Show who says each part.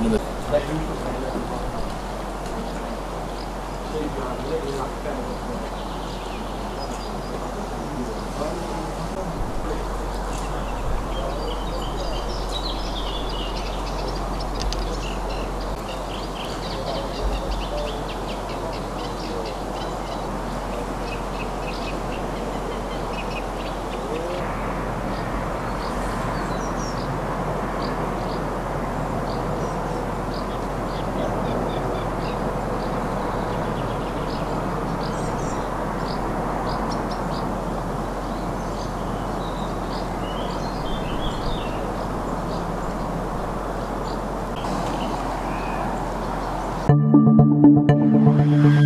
Speaker 1: The
Speaker 2: Thank you. Mm-hmm.